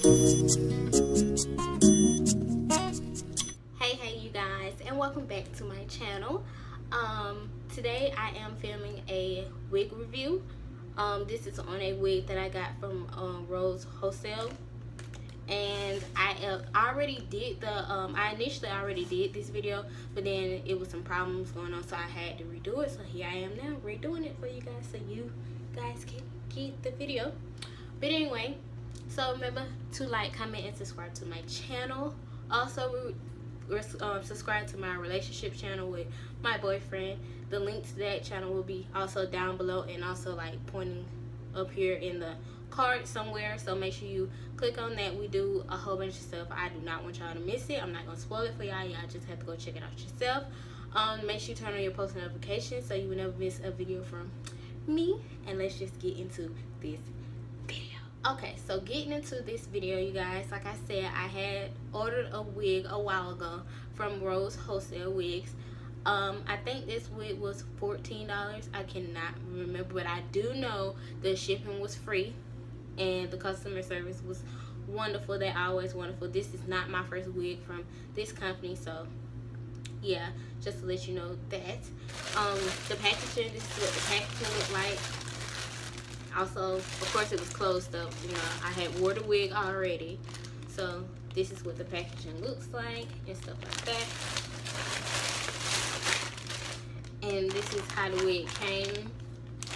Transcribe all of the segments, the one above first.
Hey, hey, you guys, and welcome back to my channel. Um, today I am filming a wig review. Um, this is on a wig that I got from um, Rose Wholesale and I uh, already did the um, I initially already did this video but then it was some problems going on so I had to redo it so here I am now redoing it for you guys so you guys can get the video but anyway so remember to like comment and subscribe to my channel. Also um, subscribe to my relationship channel with my boyfriend. The link to that channel will be also down below and also like pointing up here in the card somewhere. So make sure you click on that. We do a whole bunch of stuff. I do not want y'all to miss it. I'm not gonna spoil it for y'all. Y'all just have to go check it out yourself. Um make sure you turn on your post notifications so you will never miss a video from me. And let's just get into this okay so getting into this video you guys like i said i had ordered a wig a while ago from rose wholesale wigs. Um i think this wig was 14 dollars. I cannot remember but i do know the shipping was free and the customer service was wonderful. They're always wonderful. This is not my first wig from this company so yeah just to let you know that. Um the packaging this is what the packaging looked like also of course it was closed up. You know i had wore the wig already. So this is what the packaging looks like and stuff like that. And this is how the wig came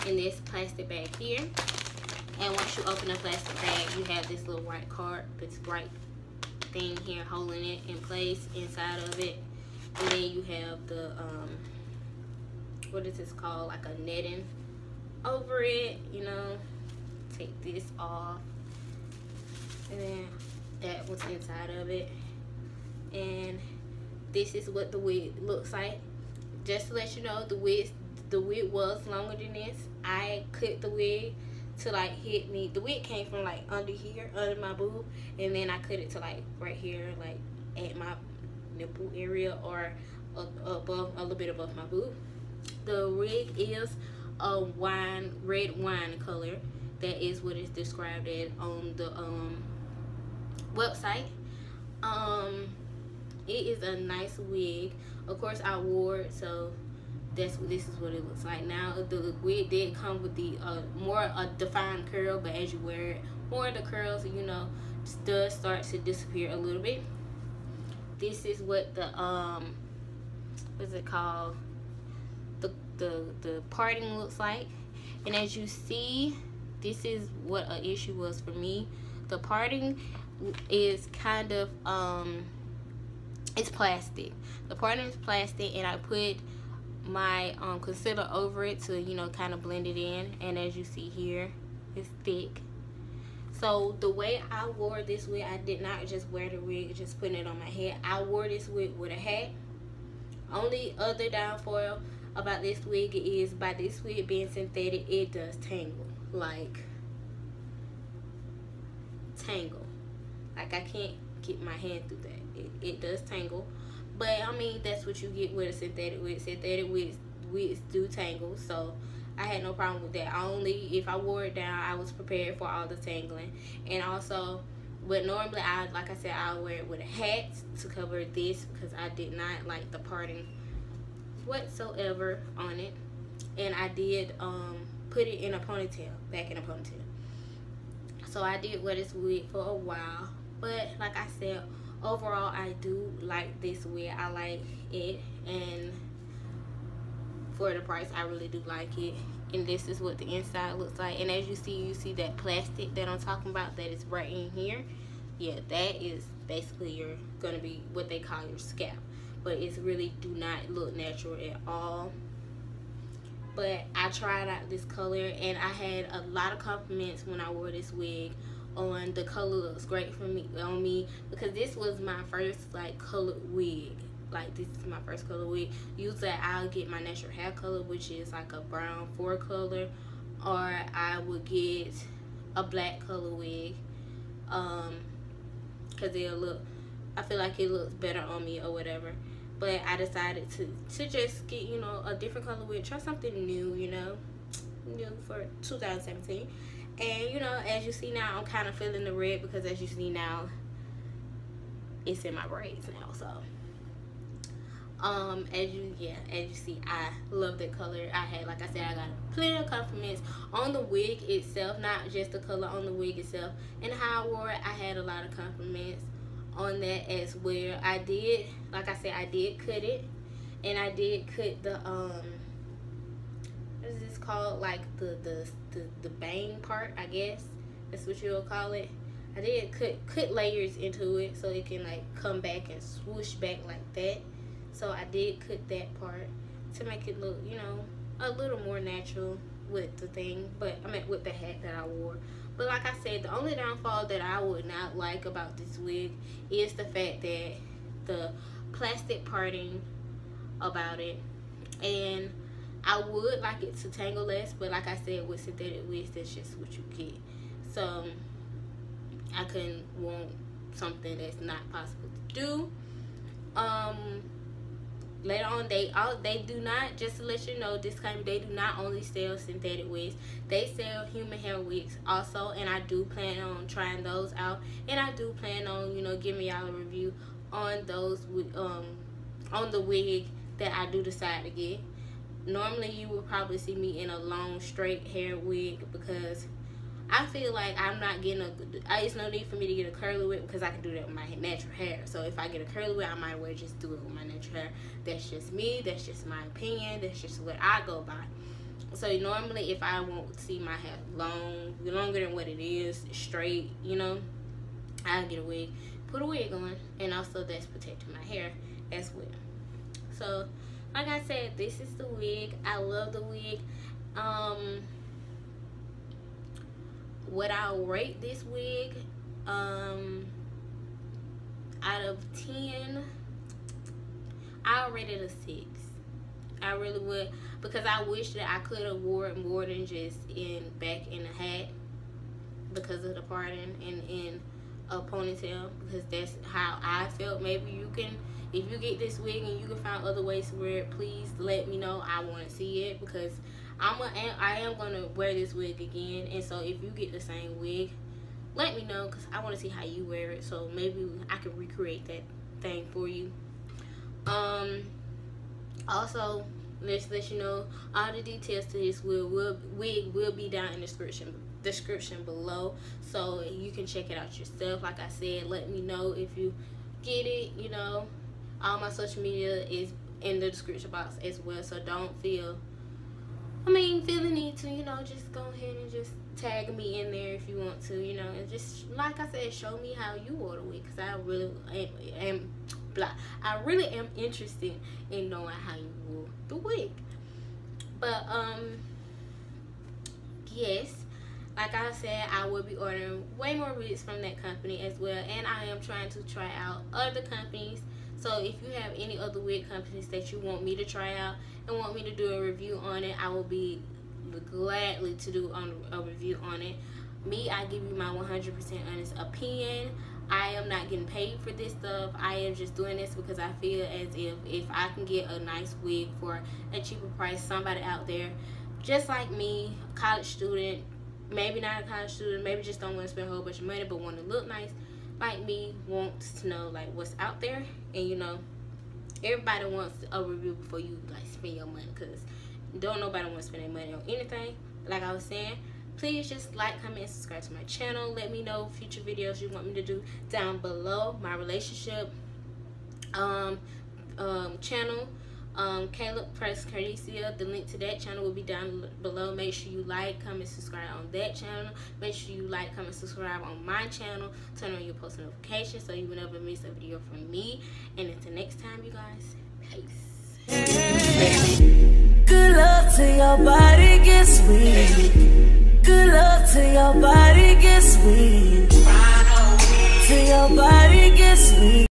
in this plastic bag here. And once you open the plastic bag you have this little white card this white thing here holding it in place inside of it. And then you have the um what is this called? Like a netting over it you know take this off. And then that was inside of it. And this is what the wig looks like. Just to let you know the wig the wig was longer than this. I cut the wig to like hit me. The wig came from like under here, under my boob, and then I cut it to like right here, like at my nipple area or above, a little bit above my boob. The wig is a wine, red wine color. That is what is described as on the um, website. Um, it is a nice wig. Of course, I wore it, so that's this is what it looks like now the wig did come with the uh, more a defined curl but as you wear it more the curls you know does start to disappear a little bit this is what the um what's it called the the parting looks like. And as you see this is what an issue was for me. The parting is kind of um it's plastic. The parting is plastic and i put my um, concealer over it to you know kind of blend it in. And as you see here it's thick. So the way I wore this wig I did not just wear the wig just putting it on my head. I wore this wig with a hat. Only other downfall about this wig is by this wig being synthetic it does tangle like tangle like I can't get my hand through that it, it does tangle but I mean, that's what you get with a synthetic wig. Synthetic wigs, wigs do tangle, so I had no problem with that. Only if I wore it down, I was prepared for all the tangling. And also, but normally, I like I said, I wear it with a hat to cover this because I did not like the parting whatsoever on it. And I did um, put it in a ponytail, back in a ponytail. So I did wear this wig for a while. But like I said, overall i do like this wig i like it and for the price i really do like it and this is what the inside looks like and as you see you see that plastic that i'm talking about that is right in here yeah that is basically your gonna be what they call your scalp but it's really do not look natural at all. But i tried out this color and i had a lot of compliments when i wore this wig on. The color looks great for me on me because this was my first like colored wig. Like this is my first color wig. Usually i'll get my natural hair color which is like a brown four color or i would get a black color wig um because it'll look i feel like it looks better on me or whatever but i decided to to just get you know a different color wig. Try something new you know new for 2017 and you know as you see now i'm kind of feeling the red because as you see now it's in my braids now so. Um as you yeah as you see i love that color. I had like i said i got plenty of compliments on the wig itself not just the color on the wig itself. And how i wore it i had a lot of compliments on that as well i did like i said i did cut it. And i did cut the um what is this called? Like the the the, the bang part i guess. That's what you'll call it. I did cut cut layers into it so it can like come back and swoosh back like that. So I did cut that part to make it look, you know, a little more natural with the thing. But I mean, with the hat that I wore. But like I said, the only downfall that I would not like about this wig is the fact that the plastic parting about it. And I would like it to tangle less, but like I said, with synthetic wigs, that's just what you get. So I couldn't want something that's not possible to do. Um, later on they all they do not just to let you know disclaimer they do not only sell synthetic wigs they sell human hair wigs also and i do plan on trying those out and i do plan on you know giving y'all a review on those um on the wig that i do decide to get. Normally you will probably see me in a long straight hair wig because I feel like I'm not getting a. It's no need for me to get a curly wig because I can do that with my natural hair. So if I get a curly wig, I might well just do it with my natural hair. That's just me. That's just my opinion. That's just what I go by. So normally, if I want to see my hair long, longer than what it is, straight, you know, I get a wig, put a wig on, and also that's protecting my hair as well. So, like I said, this is the wig. I love the wig. Um, what I'll rate this wig um out of 10 I'll rate it a 6 I really would because I wish that I could have wore it more than just in back in a hat because of the parting and in a ponytail because that's how I felt. Maybe you can if you get this wig and you can find other ways to wear it please let me know. I want to see it because I'm a, I am gonna wear this wig again, and so if you get the same wig, let me know because I want to see how you wear it. So maybe I can recreate that thing for you. Um. Also, let's let you know all the details to this wig will wig will be down in the description description below, so you can check it out yourself. Like I said, let me know if you get it. You know, all my social media is in the description box as well, so don't feel I mean, feel the need to, you know, just go ahead and just tag me in there if you want to, you know, and just, like I said, show me how you order wig, because I really am, am, blah, I really am interested in knowing how you wore the wig. But, um, yes, like I said, I will be ordering way more wigs from that company as well, and I am trying to try out other companies so if you have any other wig companies that you want me to try out and want me to do a review on it, I will be gladly to do a review on it. Me, I give you my 100% honest opinion. I am not getting paid for this stuff. I am just doing this because I feel as if if I can get a nice wig for a cheaper price, somebody out there just like me, college student, maybe not a college student, maybe just don't want to spend a whole bunch of money but want to look nice, like me wants to know like what's out there. And you know everybody wants a review before you like spend your money. Because don't nobody want to spend their money on anything. Like i was saying please just like comment subscribe to my channel. Let me know future videos you want me to do down below my relationship um um channel um, Kaleb Plus Carnica. The link to that channel will be down below. Make sure you like, comment, subscribe on that channel. Make sure you like, comment, subscribe on my channel. Turn on your post notifications so you will never miss a video from me. And until next time, you guys, peace. Good love to your body gets sweet. Good love to your body gets sweet. To your body gets sweet.